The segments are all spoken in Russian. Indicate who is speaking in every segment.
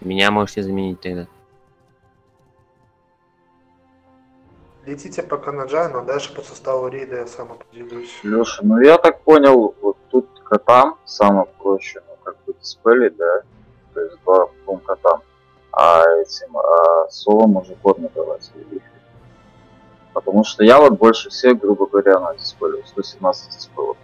Speaker 1: Меня можете заменить тогда.
Speaker 2: Летите пока на Джай, но дальше по составу рейда я сам определюсь.
Speaker 3: Леша, ну я так понял, вот тут котам самое проще, ну как бы диспелить, да, то есть два двум котам, а этим, а соло можно корни давать. Потому что я вот больше всех, грубо говоря, на диспелю, 117 диспелов.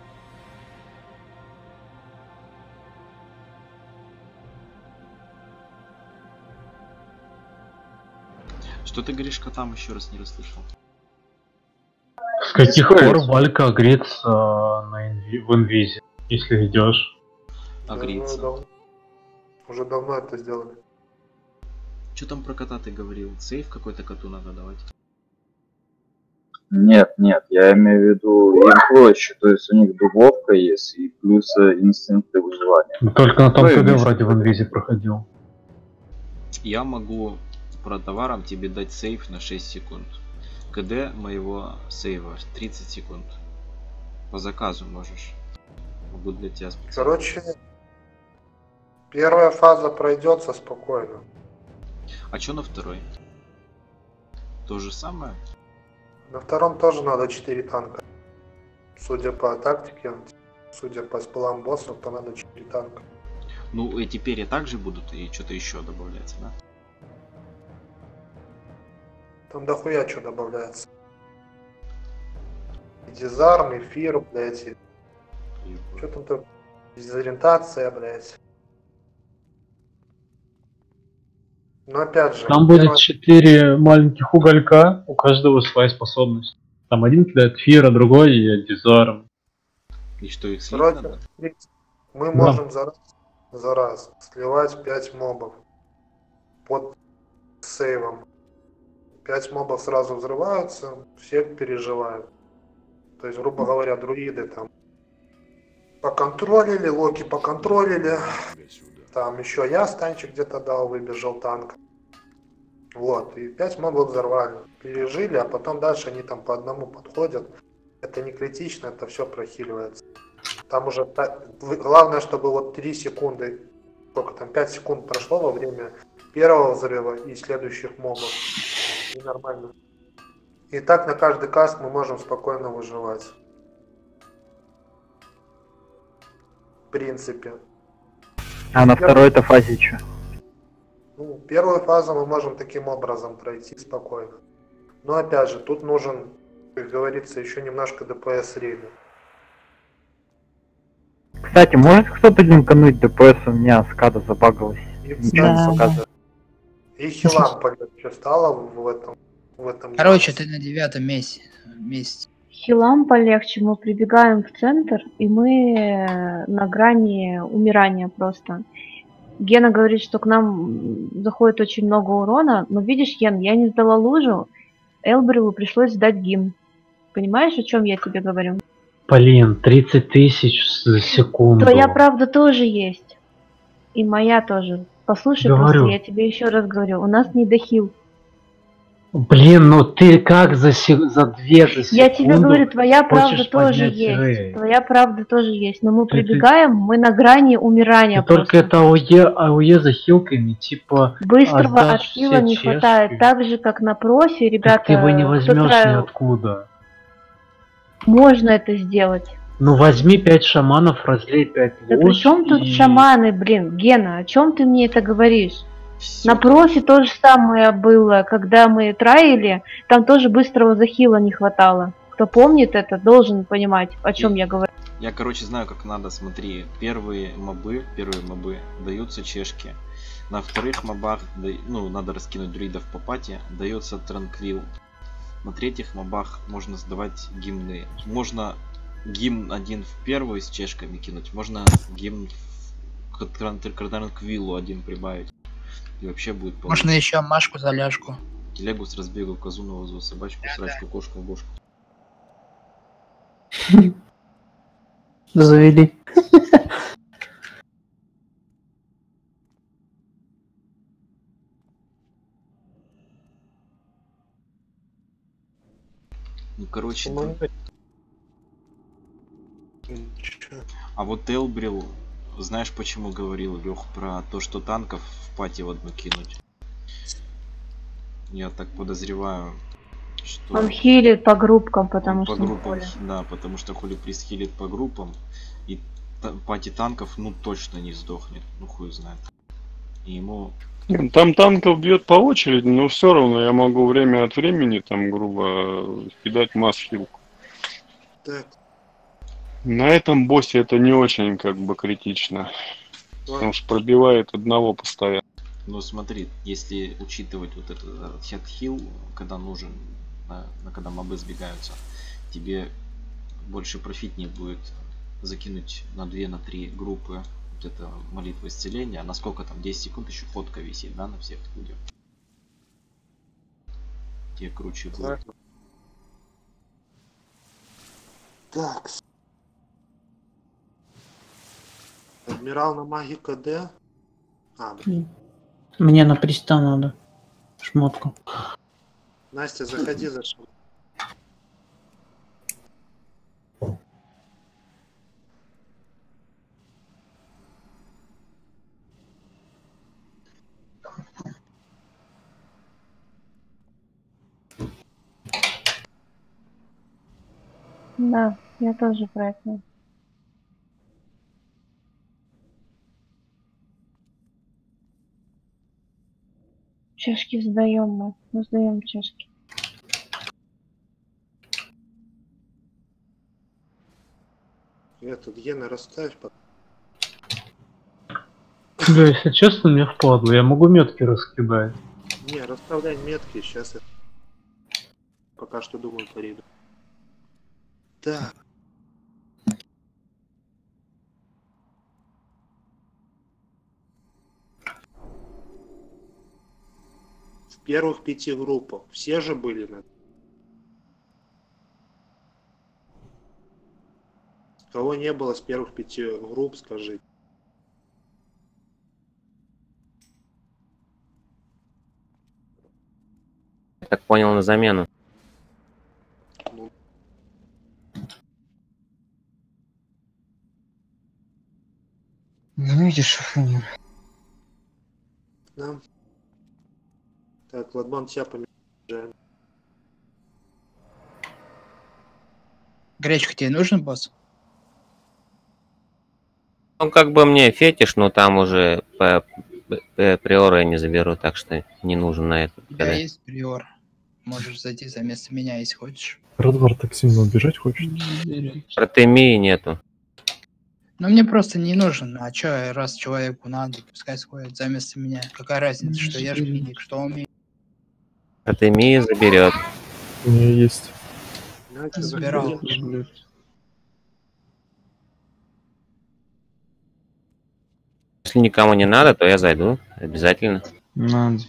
Speaker 4: Что ты говоришь котам еще раз не расслышал?
Speaker 5: С каких пор Валька агрится на инви- в инвизе, если идешь?
Speaker 4: Агриться.
Speaker 2: Ну, дав- Уже давно это сделали.
Speaker 4: Что там про кота ты говорил? Сейф какой-то коту надо давать?
Speaker 3: Нет, нет, я имею в виду им проще, то есть у них дубовка есть и плюс э, инстинкты выживания.
Speaker 5: Только на том
Speaker 3: Ну, Миша
Speaker 5: вроде в инвизе проходил.
Speaker 4: Я могу про товаром тебе дать сейф на 6 секунд. КД моего сейва 30 секунд. По заказу можешь. Могу для тебя специально.
Speaker 2: Короче, первая фаза пройдется спокойно.
Speaker 4: А что на второй? То же самое?
Speaker 2: На втором тоже надо 4 танка. Судя по тактике, судя по спылам боссов, то надо 4 танка.
Speaker 4: Ну, эти перья также будут и что-то еще добавляется, да?
Speaker 2: Там дохуя что добавляется. И дизарм, эфир, блядь, и
Speaker 4: И
Speaker 2: что там то дезориентация, блядь. Но опять же,
Speaker 5: Там будет четыре маленьких уголька, у каждого своя способность. Там один кидает фира, другой и дизарм.
Speaker 4: И что их слить
Speaker 2: Вроде
Speaker 4: надо?
Speaker 2: мы
Speaker 5: Да.
Speaker 2: можем за раз, за раз сливать 5 мобов под сейвом. 5 мобов сразу взрываются, все переживают. То есть, грубо говоря, друиды там поконтролили, локи поконтролили. Там еще я станчик где-то дал, выбежал танк. Вот, и 5 мобов взорвали. Пережили, а потом дальше они там по одному подходят. Это не критично, это все прохиливается. Там уже главное, чтобы вот 3 секунды, сколько там, 5 секунд прошло во время первого взрыва и следующих мобов. И нормально. И так на каждый каст мы можем спокойно выживать. В принципе.
Speaker 6: А на второй-то фазе что?
Speaker 2: Ну, первую фазу мы можем таким образом пройти спокойно. Но опять же, тут нужен, как говорится, еще немножко ДПС рейда.
Speaker 6: Кстати, может кто-то линкануть ДПС? У меня скада забагалась.
Speaker 2: И, кстати,
Speaker 6: показывает.
Speaker 2: И хилам полегче стало в этом. В этом
Speaker 7: Короче, ты на девятом месте. месте.
Speaker 8: Хилам полегче, мы прибегаем в центр, и мы э, на грани умирания просто. Гена говорит, что к нам заходит очень много урона, но видишь, Ген, я не сдала лужу, Элбрилу пришлось сдать гимн. Понимаешь, о чем я тебе говорю?
Speaker 5: Блин, 30 тысяч за секунду.
Speaker 8: Твоя правда тоже есть. И моя тоже. Послушай
Speaker 5: Говорю.
Speaker 8: просто, я тебе еще раз говорю, у нас не дохил.
Speaker 5: Блин, ну ты как за, се- за две за секунду?
Speaker 8: Я тебе говорю, твоя правда тоже есть. Твоя правда тоже есть. Но мы
Speaker 5: Ты- ты-
Speaker 8: прибегаем, мы на грани умирания
Speaker 5: И только это АОЕ, АОЕ за хилками, типа,
Speaker 8: Быстрого
Speaker 5: все
Speaker 8: не
Speaker 5: чешки.
Speaker 8: хватает. Так же, как на профи, ребята.
Speaker 5: так ты его не возьмешь ниоткуда.
Speaker 8: Можно это сделать.
Speaker 5: Ну возьми пять шаманов, разлей пять
Speaker 8: Да
Speaker 5: луж
Speaker 8: при чем тут
Speaker 5: и-
Speaker 8: шаманы, блин? Гена, о чем ты мне это говоришь?
Speaker 4: Всё.
Speaker 8: На профи то же самое было, когда мы траили, там тоже быстрого захила не хватало. Кто помнит это, должен понимать, о чем я говорю.
Speaker 4: Я, короче, знаю, как надо, смотри. Первые мобы, первые мобы даются чешки. На вторых мобах, да- ну, надо раскинуть друидов по пати, дается транквил. На третьих мобах можно сдавать гимны. Можно гимн один в первую с чешками кинуть, можно гимн в- к транквилу один прибавить. И вообще будет полный.
Speaker 7: Можно еще Машку за ляжку.
Speaker 4: Телегу с разбегу, козу на собачку, срачку, кошку в бошку.
Speaker 6: Завели.
Speaker 4: Ну, короче,
Speaker 2: Ну,
Speaker 4: да.
Speaker 2: ничего.
Speaker 4: А вот Элбрил, знаешь, почему говорил Лех про то, что танков в пати в одну кинуть? Я так подозреваю, что...
Speaker 8: Он хилит по группкам, потому
Speaker 4: Он
Speaker 8: что
Speaker 4: по группам, да, потому что хули приз хилит по группам, и пати танков, ну, точно не сдохнет, ну, хуй знает. И ему,
Speaker 1: Там танков бьет по очереди, но все равно я могу время от времени, там, грубо, кидать масс-хилку.
Speaker 2: Так,
Speaker 1: На этом боссе это не очень, как бы, критично. Потому что пробивает одного постоянно.
Speaker 4: ну, смотри, если учитывать вот этот хед хил, когда нужен, на, на- когда мобы сбегаются, тебе больше профитнее будет закинуть на 2 на 3 группы вот это молитва исцеления, а на сколько там 10 секунд еще ходка висит, да, на всех людях. Тебе круче будет.
Speaker 2: Так. Адмирал на маги КД. А, блин.
Speaker 9: Мне на приста надо. Шмотку.
Speaker 2: Настя, заходи за шум.
Speaker 8: Да, я тоже про это. Чашки сдаем мы. Мы сдаем чашки.
Speaker 2: Этот Гена расставь.
Speaker 5: Да, если честно, мне впадло. Я могу метки раскидать.
Speaker 2: Не, расставляй метки, сейчас я пока что думаю по рейду. Так. Первых пяти группах все же были на... Кого не было с первых пяти групп, скажи.
Speaker 10: Я так понял, на замену.
Speaker 2: Ну,
Speaker 7: Ну, видишь,
Speaker 2: да. Так, Ладман тебя помешаем.
Speaker 7: гречка тебе нужен, босс?
Speaker 10: Ну, как бы мне фетиш, но там уже по, по- приора я не заберу, так что не нужен на это.
Speaker 7: У тебя
Speaker 10: когда-
Speaker 7: есть приор. Можешь зайти за место меня, если хочешь.
Speaker 11: Радвар так сильно убежать хочет.
Speaker 10: Протемии нету.
Speaker 7: Но мне просто не нужен. А чё, раз человеку надо, пускай сходит за место меня. Какая разница, что я шпиник, что умею.
Speaker 10: Протемии заберет.
Speaker 11: У меня есть.
Speaker 7: Забирал.
Speaker 10: Если никому не надо, то я зайду. Обязательно.
Speaker 4: Надо.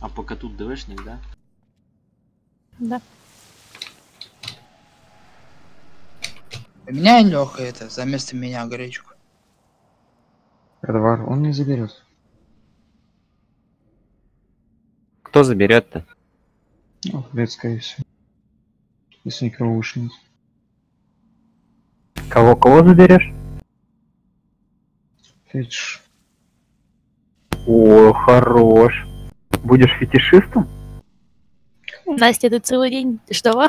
Speaker 4: А пока тут ДВшник, да?
Speaker 8: Да.
Speaker 7: Поменяй Леха это за место меня гречку.
Speaker 12: Эдвар, он не заберет.
Speaker 10: Кто заберет-то?
Speaker 12: Ну, блядь, скорее всего. Если никого выше нет.
Speaker 6: Кого, кого заберешь?
Speaker 12: Фетиш.
Speaker 6: О, хорош. Будешь фетишистом?
Speaker 13: Настя, ты целый день ждала?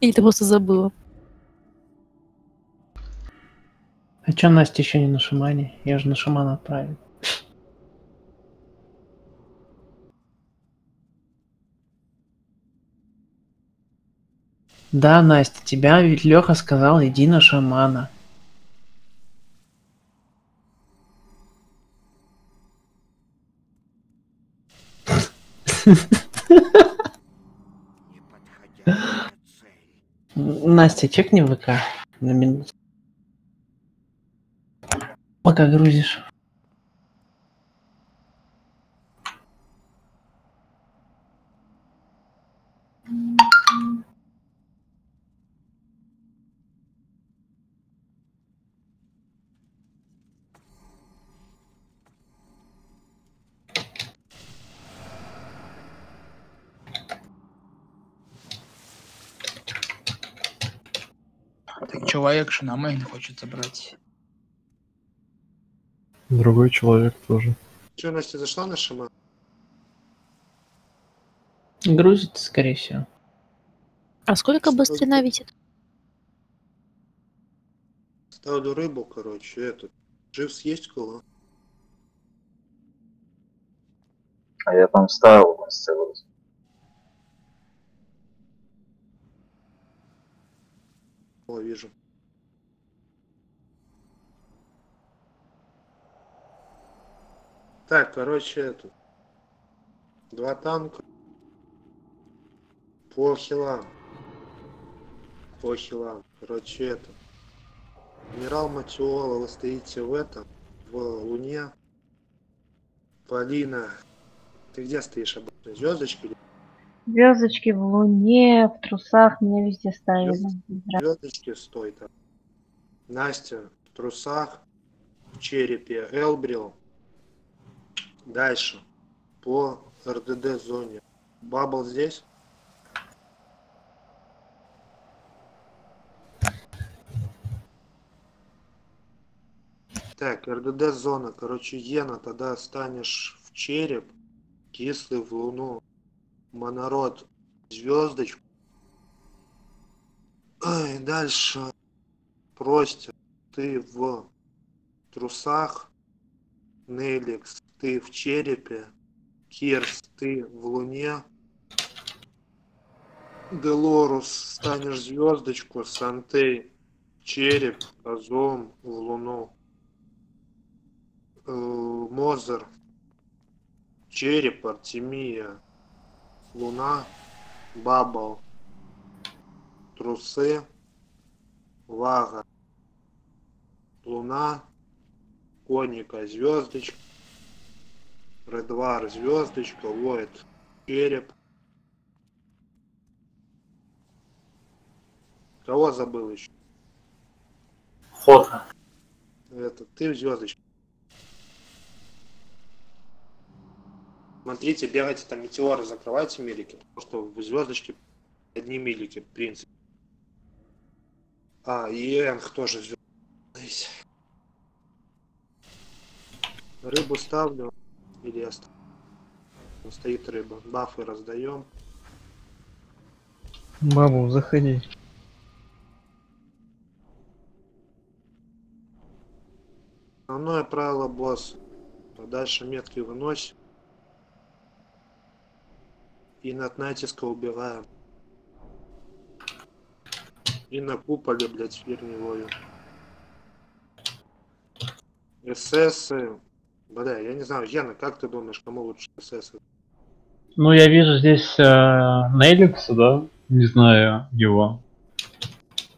Speaker 13: Или ты просто забыла?
Speaker 9: А чё Настя еще не на шамане? Я же на шамана отправил. Да, Настя, тебя ведь Леха сказал, иди на шамана. Настя, чекни ВК на минуту. Пока грузишь.
Speaker 7: Так чего экшена мейн хочет забрать?
Speaker 11: Другой человек тоже.
Speaker 2: Че, Настя зашла на шаман?
Speaker 9: Грузится, скорее всего.
Speaker 13: А сколько быстрина висит?
Speaker 2: Ставлю рыбу, короче, этот. Жив съесть кого?
Speaker 3: А я там ставил на сцену.
Speaker 2: О, вижу. Так, короче, это. Два танка. По хилам. По хилам. Короче, это. Адмирал Матиола, вы стоите в этом, в Луне. Полина, ты где стоишь обычно? Звездочки?
Speaker 8: Звездочки в луне, в трусах меня везде ставили.
Speaker 2: Звездочки, стой там. Настя в трусах, в черепе Элбрил. Дальше. По РДД зоне. Бабл здесь? Так, РДД зона. Короче, Ена, тогда станешь в череп, кислый в луну, монород звездочку. Ай, дальше. Прости, ты в трусах. Неликс, ты в черепе. Кирс, ты в луне. Делорус, станешь звездочку. Сантей, череп, Азом в луну. Э, Мозер, череп, Артемия, луна, Бабл, трусы, Вага, Луна, Коника, звездочка, Редвар, звездочка, Войд, череп. Кого забыл еще?
Speaker 14: Фото.
Speaker 2: Это ты в звездочке. Смотрите, бегайте там метеоры, закрывайте милики. Что в звездочке одни милики, в принципе. А, и Энг тоже звезд. Рыбу ставлю. Или ставлю. Стоит рыба. Бафы раздаем.
Speaker 12: Бабу, заходи.
Speaker 2: Основное правило босс. Дальше метки выносим. И над натиска убираем. И на куполе, блядь, фирневую. СС. Бля, я не знаю, Яна, как ты думаешь, кому лучше СС?
Speaker 5: Ну, я вижу здесь э, Нейликса, да? Не знаю его.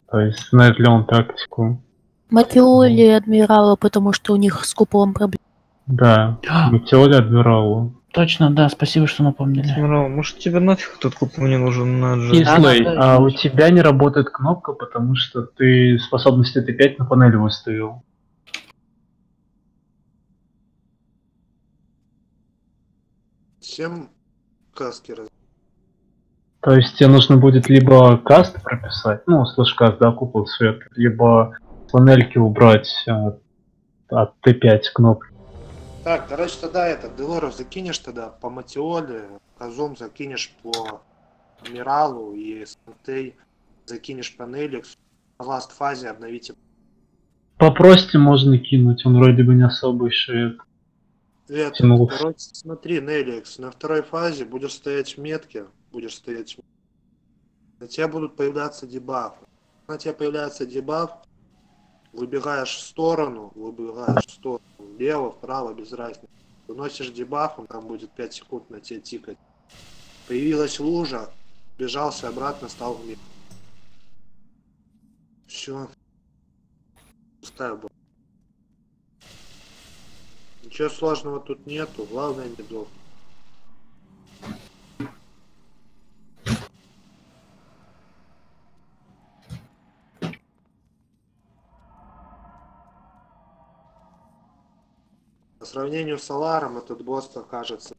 Speaker 5: То есть, знает ли он тактику.
Speaker 13: Матиоли адмирала, потому что у них с куполом проблемы.
Speaker 5: Да, Метеоли адмиралу.
Speaker 9: Точно, да, спасибо, что напомнили.
Speaker 12: Адмирал, может тебе нафиг этот купол не нужен на Джет?
Speaker 5: Кислый, а у тебя не работает кнопка, потому что ты способности Т5 на панели выставил.
Speaker 2: Всем каски раз.
Speaker 5: То есть тебе нужно будет либо каст прописать, ну, слэш каст, да, купол свет, либо панельки убрать от, от Т5 кнопки.
Speaker 2: Так, короче, тогда это, Делоров закинешь тогда по Матиоле, Казом закинешь по Адмиралу и Сантей закинешь Неликсу. На ласт фазе обновите.
Speaker 5: Попросите можно кинуть, он вроде бы не особо еще Это, Тянул.
Speaker 2: короче, смотри, Неликс, на второй фазе будешь стоять в метке, будешь стоять на тебя будут появляться дебафы. На тебя появляется дебаф, выбегаешь в сторону, выбегаешь в сторону, влево, вправо, без разницы. Выносишь дебаф, он там будет 5 секунд на тебя тикать. Появилась лужа, бежался обратно, стал в мир. Все. Пустая была. Ничего сложного тут нету, главное не дохнуть. По сравнению с Аларом этот босс кажется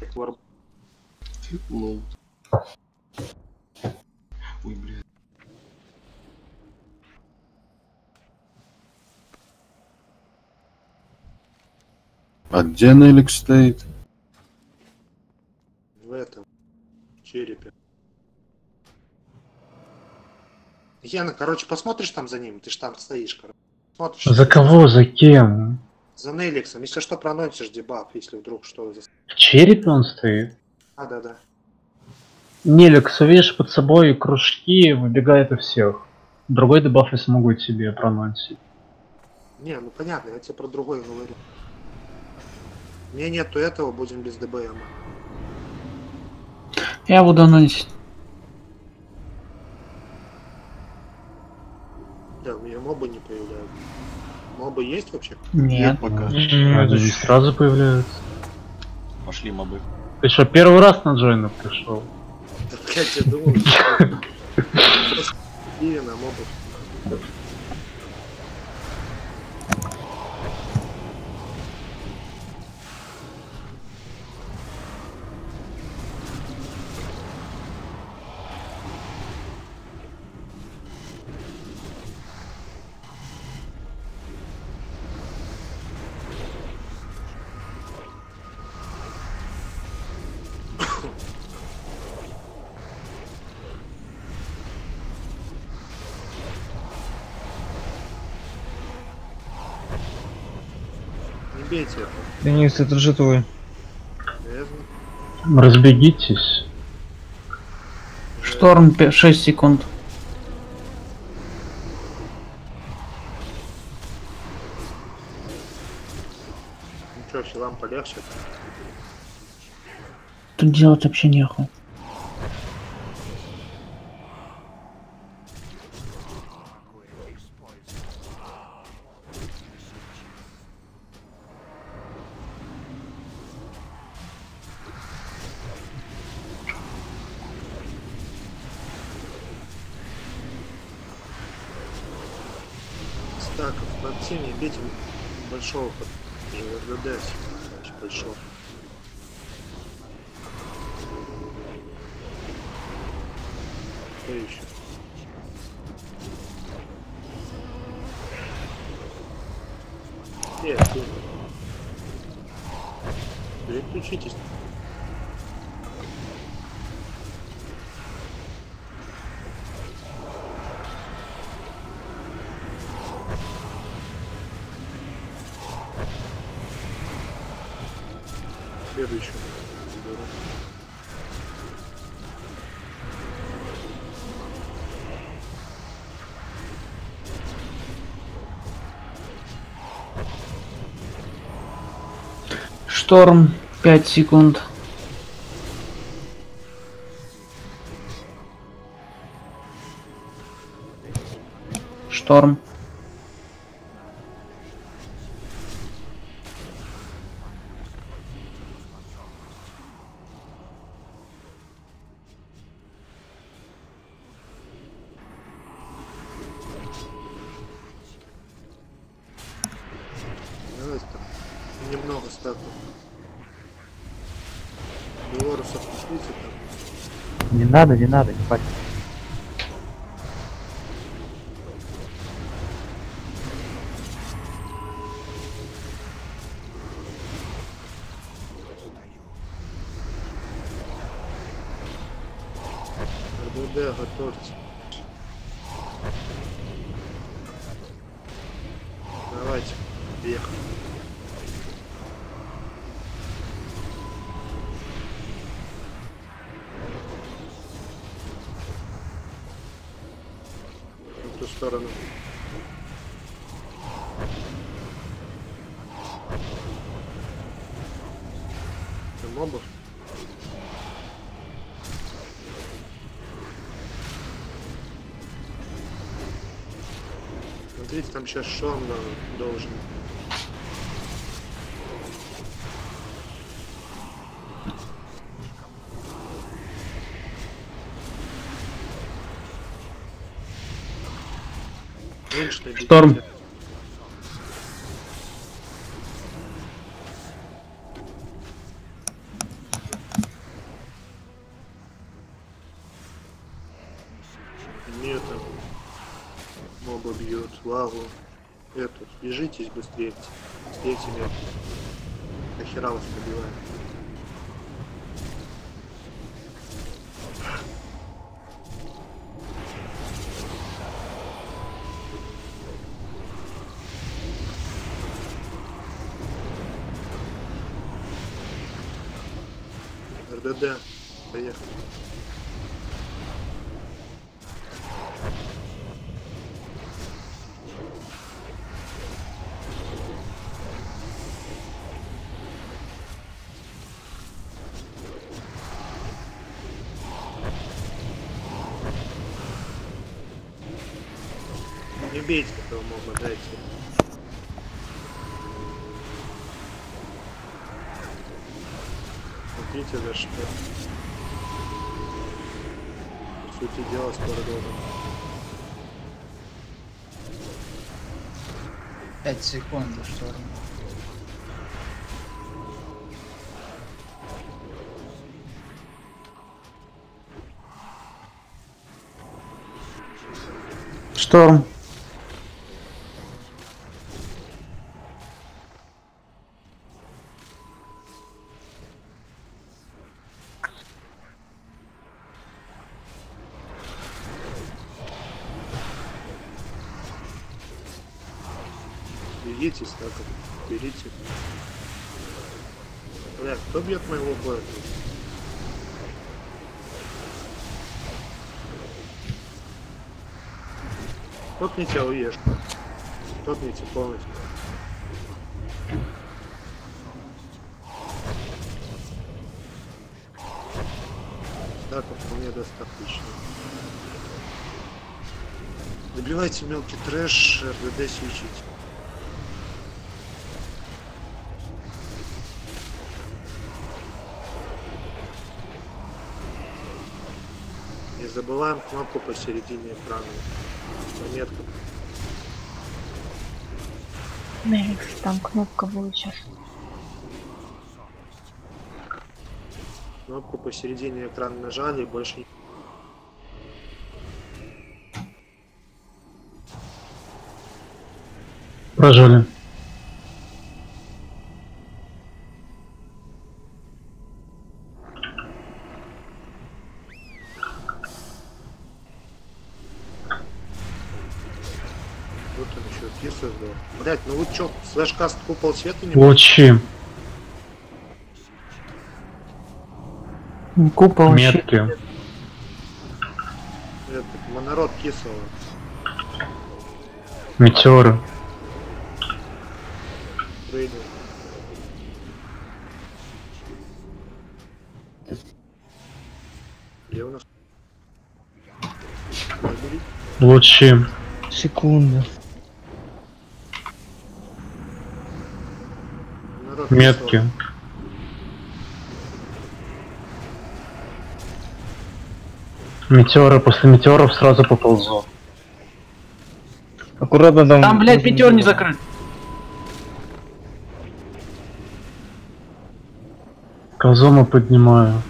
Speaker 2: как вар-
Speaker 4: Лол.
Speaker 11: Где Нелик стоит?
Speaker 2: В этом черепе. Яна, короче, посмотришь там за ним, ты ж там стоишь, короче. Смотришь.
Speaker 5: За кого, за кем?
Speaker 2: За Неликсом. Если что, проносишь дебаф, если вдруг что. за-
Speaker 5: В черепе он стоит?
Speaker 2: А, да, да.
Speaker 5: Неликс, увидишь под собой кружки, выбегает у всех. Другой дебаф я смогу тебе проносить.
Speaker 2: Не, ну понятно, я тебе про другой говорю. Меня нету этого, будем без ДБМ.
Speaker 9: Я буду анонсить.
Speaker 2: Да, у меня мобы не появляются. Мобы есть вообще?
Speaker 9: Нет.
Speaker 12: пока.
Speaker 5: М, Они сразу появляются.
Speaker 4: Пошли мобы.
Speaker 5: Ты что, первый раз на Джойна пришел?
Speaker 2: Я думал, что... Стивена, мобы. Бейте это.
Speaker 12: Денис, это же твой.
Speaker 5: Разбегитесь.
Speaker 9: Шторм 6 секунд.
Speaker 2: Ну что, силам полегче?
Speaker 9: Тут делать вообще нехуй.
Speaker 2: Большого под
Speaker 9: Шторм 5 секунд. Шторм.
Speaker 6: Надо, не надо, не парься.
Speaker 2: В ту сторону. Это мобов? Смотрите, там сейчас да, должен.
Speaker 5: Шторм.
Speaker 2: Нет, моба бьет, лаву. Этот, бежитесь быстрее. РДД, поехали.
Speaker 7: 5 секунд до шторма.
Speaker 9: Шторм.
Speaker 2: Беритесь, так, берите. Бля, кто бьет моего боя? Топните АУЕшку. Топните полностью. Так, вполне достаточно. Добивайте мелкий трэш, РДД свечить. Забываем кнопку посередине экрана. Пометка.
Speaker 8: Мэрикс, там кнопка будет сейчас.
Speaker 2: Кнопку посередине экрана нажали и больше не...
Speaker 5: Прожали.
Speaker 2: Вот он еще пир создал. Блять, ну слэш-каст купол света не
Speaker 5: Лучи.
Speaker 9: Купол
Speaker 5: Метки.
Speaker 2: Этот, монород кислого.
Speaker 5: Метеоры.
Speaker 2: Трейдер. Где у нас?
Speaker 5: Лучи.
Speaker 2: Монород
Speaker 5: Метки. Метеоры. После метеоров сразу поползу.
Speaker 9: Аккуратно там. Там, блядь, метеор не закрыт.
Speaker 5: Казома поднимаю.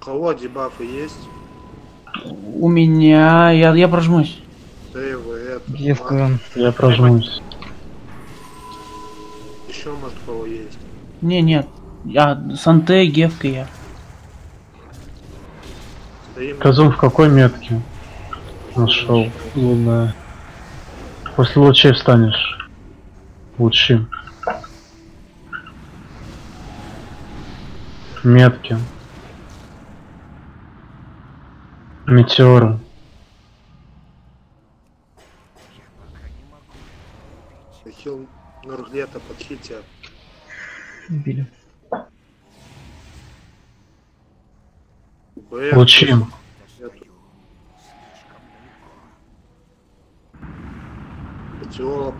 Speaker 2: У кого дебафы есть?
Speaker 9: У меня. Я, я прожмусь.
Speaker 2: Сейвы, это.
Speaker 9: Девка.
Speaker 5: Я прожмусь.
Speaker 2: Может у кого есть.
Speaker 9: Не, нет. Я Санте, Гевка я.
Speaker 5: Казум в какой метке? Нашел. Лунная. После лучей встанешь. Лучи. Метки. Метеоры.
Speaker 2: Хил Нурглета подхитя.
Speaker 9: Убили.
Speaker 2: Пойдёт.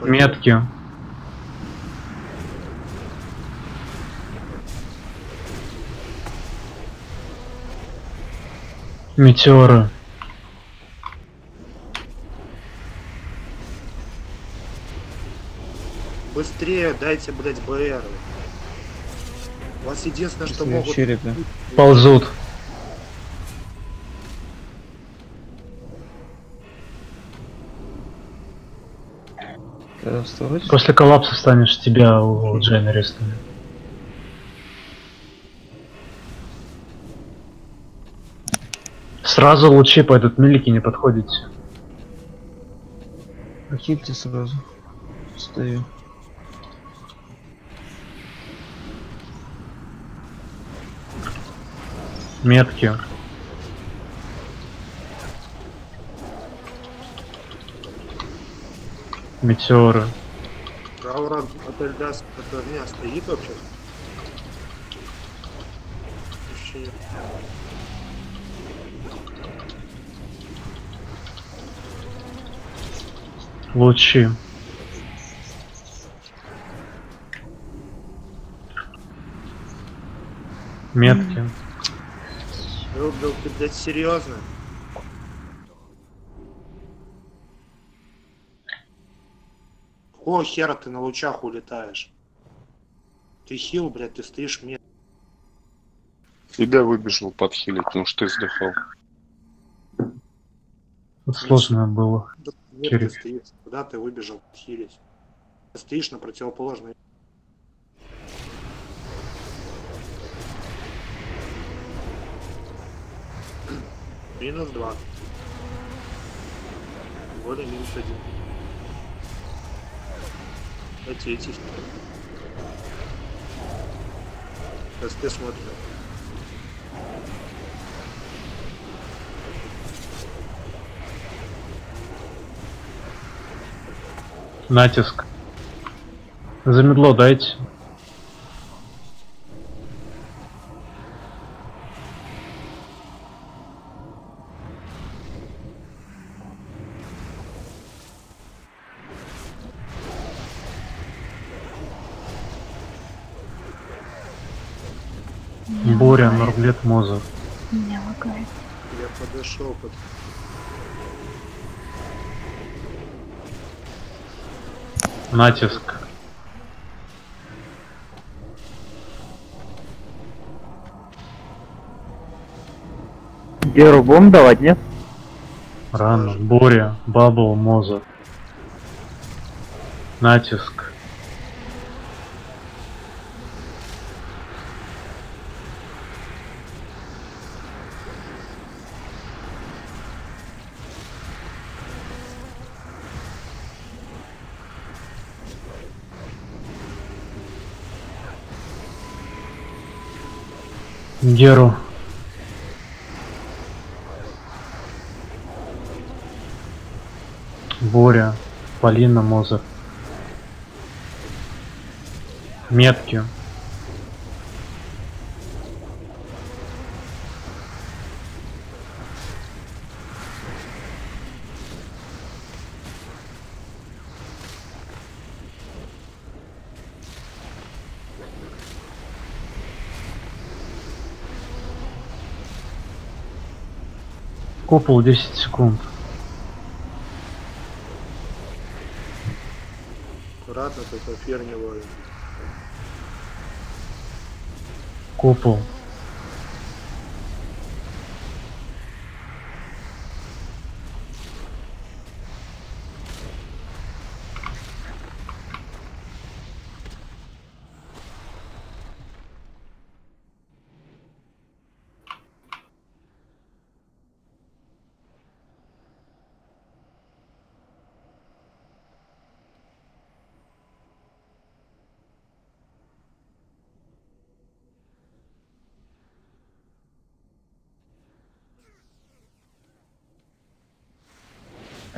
Speaker 5: Метки. Метеоры.
Speaker 2: Быстрее дайте, блять, БР. У вас единственное, что могут...
Speaker 9: черепа.
Speaker 5: Ползут. После коллапса станешь тебя у Джейна арестуют. Сразу лучи пойдут, милики не подходите.
Speaker 12: Похильте сразу. Стою.
Speaker 5: Метки. Метеоры.
Speaker 2: Аура от льда от огня стоит вообще?
Speaker 5: Лучи. Метки.
Speaker 2: Рубил, ты, блядь, серьезно? Какого хера ты на лучах улетаешь? Ты хил, блядь, ты стоишь мне.
Speaker 1: Тебя выбежал подхилить, потому что ты сдыхал.
Speaker 5: Тут сложно было.
Speaker 2: Нет, ты стоишь. Куда ты выбежал хилить? Ты стоишь на противоположной. Минус два. Более минус один. Эти, эти. Сейчас ты смотришь.
Speaker 5: Натиск. Замедло дайте. Боря, Норблет, Моза.
Speaker 8: Меня лагает.
Speaker 2: Я подошел под...
Speaker 5: Натиск.
Speaker 6: Геру будем давать, нет?
Speaker 5: Рано. Боря, Бабл, Моза. Натиск. Геру. Боря, Полина, Мозер. Метки. Купол 10 секунд.
Speaker 2: Аккуратно, только эфир не ловим.
Speaker 5: Купол.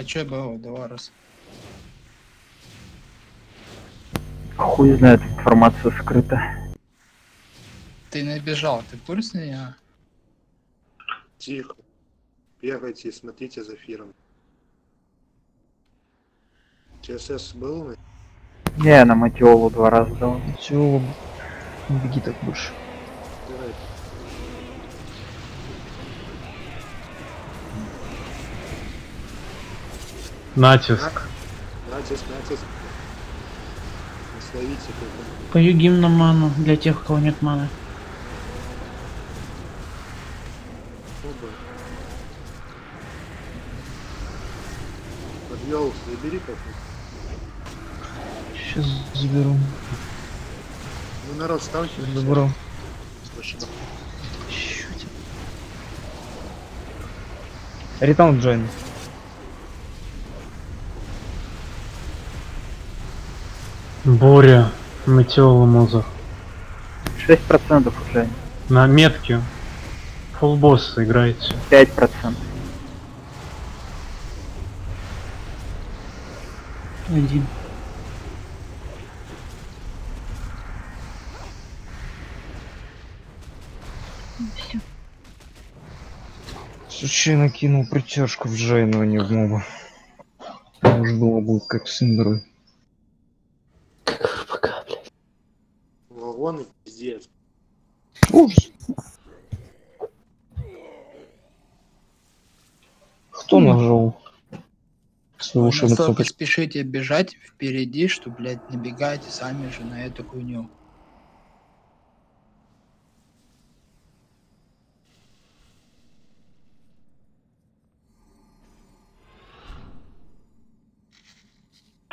Speaker 7: Чё было, Долорес?
Speaker 6: Хуй знает, информация скрыта.
Speaker 7: Ты набежал, ты в курсе меня?
Speaker 2: Тихо. Бегайте и смотрите за эфиром. ЧСС был?
Speaker 6: Не, на Матиолу два раза дал.
Speaker 12: Не беги так больше.
Speaker 5: Натиск.
Speaker 2: Натиск, натиск. Словите только.
Speaker 9: Пою гимн на ману для тех, у кого нет маны.
Speaker 2: Подвел, забери как
Speaker 12: Сейчас заберу.
Speaker 2: Ну, народ, ставьте.
Speaker 12: Добро.
Speaker 2: Спасибо.
Speaker 12: Ритаун Джойн.
Speaker 5: Боря, Метеола Моза.
Speaker 6: 6% уже.
Speaker 5: На метке. Фулбосса играете.
Speaker 6: 5%.
Speaker 9: Один.
Speaker 8: Все.
Speaker 12: Случайно кинул притяжку в Джейну, а не в моба. Может было будет как с
Speaker 2: Вагоны, пиздец.
Speaker 12: Ужас. Кто нажал? Своего шерца
Speaker 7: Настолько спешите бежать впереди, что, блядь, набегайте сами же на эту хуйню.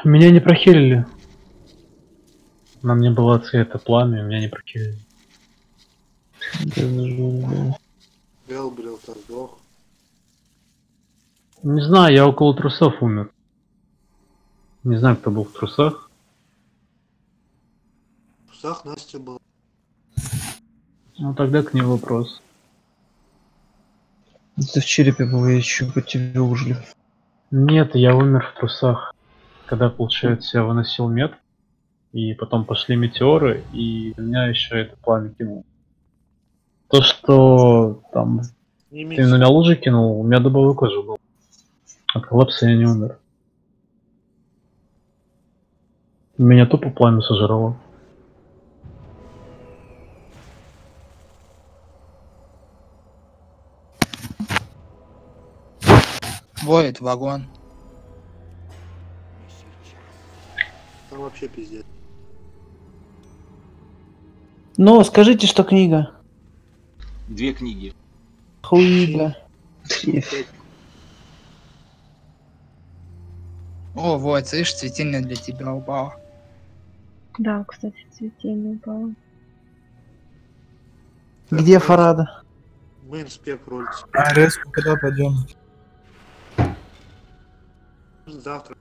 Speaker 5: Меня не прохилили. На мне была цвета пламя, меня не прохилили.
Speaker 2: Белбрил-то сдох.
Speaker 5: Не знаю, я около трусов умер. Не знаю, кто был в трусах.
Speaker 2: В трусах Настя была.
Speaker 5: Ну тогда к ней вопрос.
Speaker 12: Это в черепе было, я еще по тебе ужили.
Speaker 5: Нет, я умер в трусах. Когда, получается, я выносил мед, и потом пошли метеоры, и меня еще это пламя кинул. То, что там
Speaker 2: Не
Speaker 5: ты на меня лужи кинул, у меня дубовый кожа был. От коллапса я не умер. Меня тупо пламя сожрало.
Speaker 7: Воет вагон.
Speaker 2: Там вообще пиздец.
Speaker 9: Ну, скажите, что книга.
Speaker 4: Две книги.
Speaker 9: Хуига.
Speaker 7: О, вот, слышишь, цветильня для тебя упала.
Speaker 8: Да, кстати, цветение упало.
Speaker 9: Где Фарада?
Speaker 2: Мы инспек ролится.
Speaker 11: А резко когда пойдем?
Speaker 2: Завтра.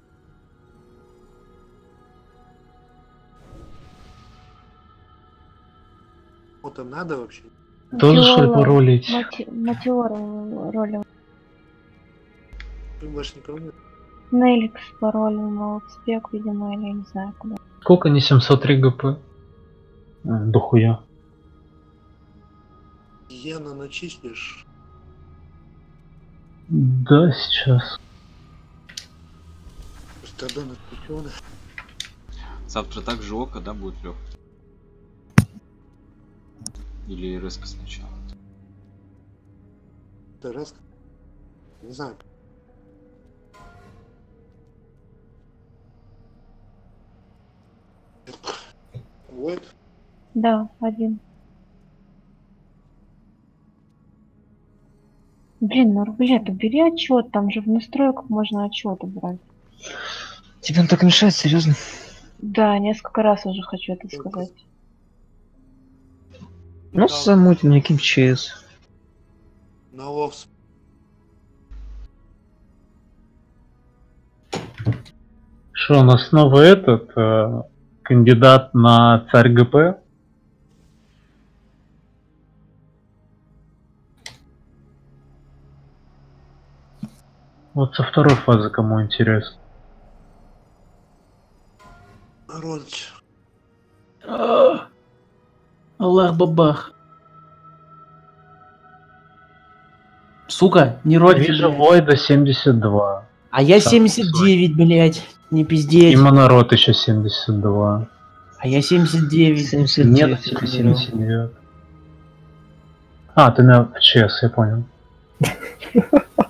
Speaker 2: Вот там надо вообще?
Speaker 5: Тоже что ли
Speaker 8: Матиола-
Speaker 5: поролить?
Speaker 8: Мати- Матиора ролил.
Speaker 2: Ты больше никого нет?
Speaker 8: Неликс паролил на спек, видимо, или я не знаю куда.
Speaker 5: Сколько не 703 ГП? А, дохуя.
Speaker 2: Иена начислишь?
Speaker 5: Да, сейчас.
Speaker 4: Завтра также око, да, будет Лёх? Или РСК сначала?
Speaker 2: Это раз. Не знаю. Вот.
Speaker 8: Да, один. Блин, ну рублет, убери отчет, там же в настройках можно отчет убрать.
Speaker 12: Тебе он так мешает, серьезно?
Speaker 8: Да, несколько раз уже хочу это сказать.
Speaker 12: Ну, замутим неким ЧС.
Speaker 2: На ловс.
Speaker 5: Что, у нас снова этот э, кандидат на царь ГП? Вот со второй фазы кому интересно.
Speaker 2: Родич.
Speaker 9: А, Аллах бабах. Сука, не родите,
Speaker 5: Вижу. Войда 72.
Speaker 9: А я
Speaker 5: Сам
Speaker 9: 79, блядь. Не пиздеть.
Speaker 5: И Монород еще 72.
Speaker 9: А я 79.
Speaker 12: 79.
Speaker 5: Нет, типа 79. А, ты на ЧС, я понял.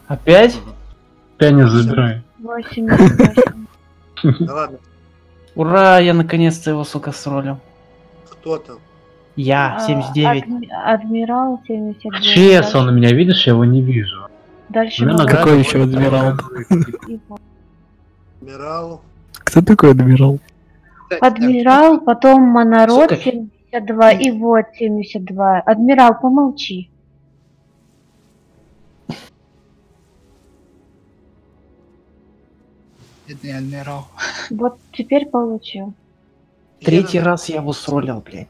Speaker 9: Опять?
Speaker 5: Пяни забирай.
Speaker 8: 88.
Speaker 2: Да ладно.
Speaker 9: Ура, я наконец-то его, сука, сролил.
Speaker 2: Кто там?
Speaker 9: Я, 79.
Speaker 8: А, адми- Адмирал 79.
Speaker 5: ЧС он у меня, видишь, я его не вижу.
Speaker 8: Дальше
Speaker 5: У меня
Speaker 8: Монород.
Speaker 5: награда
Speaker 11: Какой еще адмирал?
Speaker 2: Адмирал.
Speaker 11: Кто такой адмирал?
Speaker 8: Адмирал, потом Монород
Speaker 9: Сука.
Speaker 8: 72 и вот 72. Адмирал, помолчи.
Speaker 7: Бедный адмирал.
Speaker 8: Вот теперь получил.
Speaker 9: Третий раз я его сролил, блядь.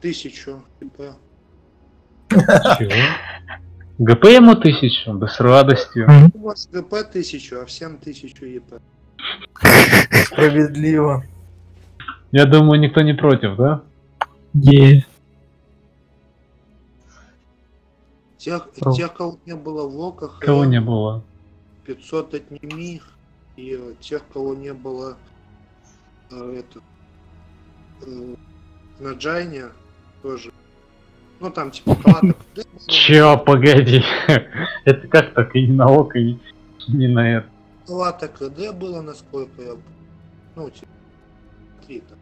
Speaker 2: Тысячу. типа.
Speaker 5: Чего? ГП ему тысячу, да с радостью.
Speaker 2: У вас ГП тысячу, а всем тысячу ЕП.
Speaker 14: Справедливо.
Speaker 5: Я думаю, никто не против, да?
Speaker 9: Е.
Speaker 2: Тех,
Speaker 5: Про-
Speaker 2: тех, кого не было в локах,
Speaker 5: Кого не было?
Speaker 2: 500 отними их, и тех, кого не было э, это, э, на Джайне тоже. Ну там типа кладок.
Speaker 5: Чё, погоди. Это как так и на око, и не на это.
Speaker 2: Лата КД было, насколько я... Ну, типа, три там.